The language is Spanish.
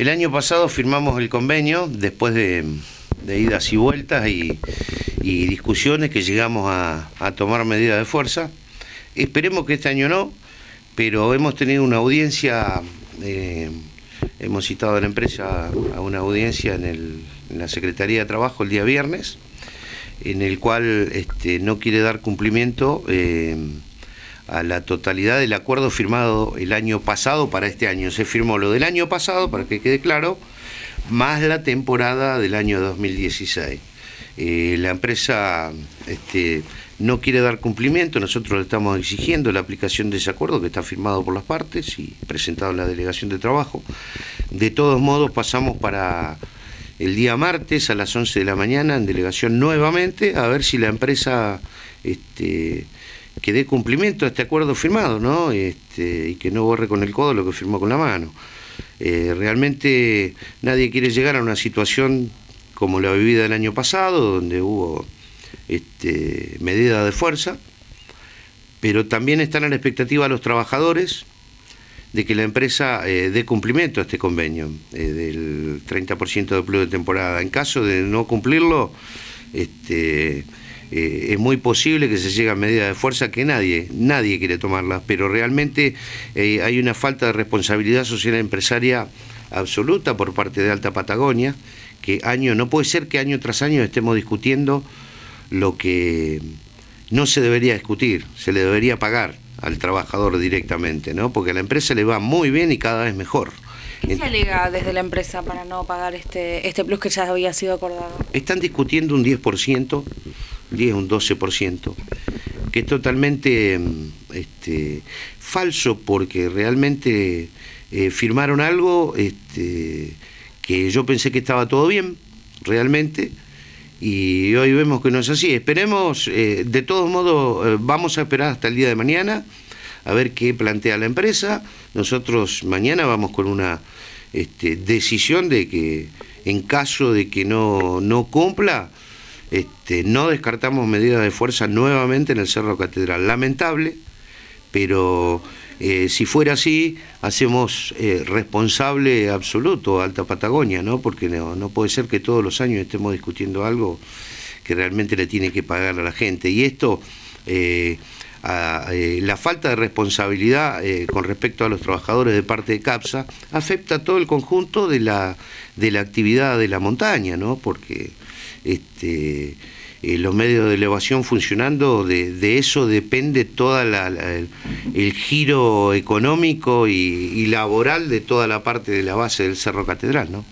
El año pasado firmamos el convenio después de, idas y vueltas y, discusiones que llegamos a, tomar medidas de fuerza. Esperemos que este año no, pero hemos tenido una audiencia, eh, hemos citado a la empresa a una audiencia en, la Secretaría de Trabajo el día viernes, en el cual este, no quiere dar cumplimiento. Eh, a la totalidad del acuerdo firmado el año pasado para este año. Se firmó lo del año pasado, para que quede claro, más la temporada del año 2016. Eh, la empresa este, no quiere dar cumplimiento, nosotros le estamos exigiendo la aplicación de ese acuerdo que está firmado por las partes y presentado en la delegación de trabajo. De todos modos, pasamos para el día martes a las 11 de la mañana en delegación nuevamente a ver si la empresa... Este, que dé cumplimiento a este acuerdo firmado, ¿no? Este, y que no borre con el codo lo que firmó con la mano. Eh, realmente nadie quiere llegar a una situación como la vivida el año pasado, donde hubo este, medida de fuerza, pero también están a la expectativa los trabajadores de que la empresa eh, dé cumplimiento a este convenio. Eh, del 30% de empleo de temporada. En caso de no cumplirlo, este, eh, es muy posible que se llegue a medidas de fuerza que nadie, nadie quiere tomarlas, pero realmente hay una falta de responsabilidad social empresaria absoluta por parte de Alta Patagonia, que año, no puede ser que año tras año estemos discutiendo lo que no se debería discutir, se le debería pagar al trabajador directamente, ¿no? Porque a la empresa le va muy bien y cada vez mejor. ¿Qué se alega desde la empresa para no pagar este, este plus que ya había sido acordado? Están discutiendo un 10%, 10, un 12%, que es totalmente mm, este, falso porque realmente eh, firmaron algo este, que yo pensé que estaba todo bien, realmente, y hoy vemos que no es así. Esperemos, eh, de todos modos, eh, vamos a esperar hasta el día de mañana a ver qué plantea la empresa. Nosotros mañana vamos con una este, decisión de que en caso de que no, no cumpla, este, no descartamos medidas de fuerza nuevamente en el Cerro Catedral. Lamentable, pero eh, si fuera así, hacemos eh, responsable absoluto a Alta Patagonia, ¿no? Porque no, puede ser que todos los años estemos discutiendo algo que realmente le tiene que pagar a la gente. Y esto eh, la falta de responsabilidad con respecto a los trabajadores de parte de CAPSA afecta a todo el conjunto de la, de la actividad de la montaña, ¿no? porque este, eh, los medios de elevación funcionando, de, eso depende todo el, giro económico y, y, laboral de toda la parte de la base del Cerro Catedral. ¿no?